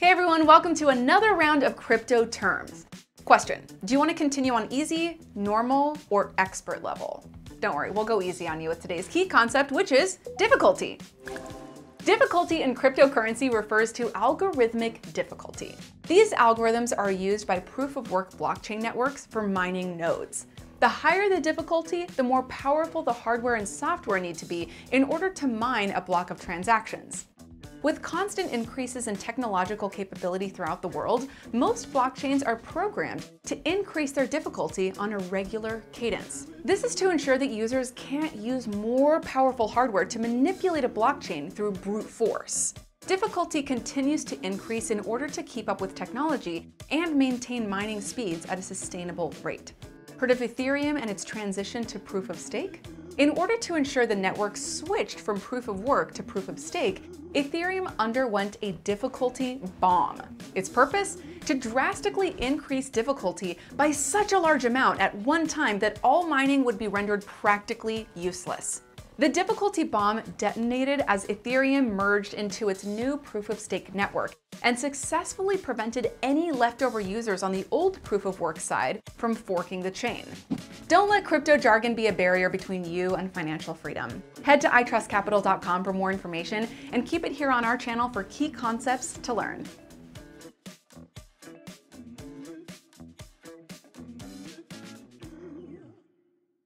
Hey everyone, welcome to another round of crypto terms. Question, do you want to continue on easy, normal, or expert level? Don't worry, we'll go easy on you with today's key concept, which is difficulty. Difficulty in cryptocurrency refers to algorithmic difficulty. These algorithms are used by proof of work blockchain networks for mining nodes. The higher the difficulty, the more powerful the hardware and software need to be in order to mine a block of transactions. With constant increases in technological capability throughout the world, most blockchains are programmed to increase their difficulty on a regular cadence. This is to ensure that users can't use more powerful hardware to manipulate a blockchain through brute force. Difficulty continues to increase in order to keep up with technology and maintain mining speeds at a sustainable rate. Heard of Ethereum and its transition to proof of stake? In order to ensure the network switched from proof of work to proof of stake, Ethereum underwent a difficulty bomb. Its purpose? To drastically increase difficulty by such a large amount at one time that all mining would be rendered practically useless. The difficulty bomb detonated as Ethereum merged into its new proof of stake network and successfully prevented any leftover users on the old proof of work side from forking the chain. Don't let crypto jargon be a barrier between you and financial freedom. Head to itrustcapital.com for more information and keep it here on our channel for key concepts to learn.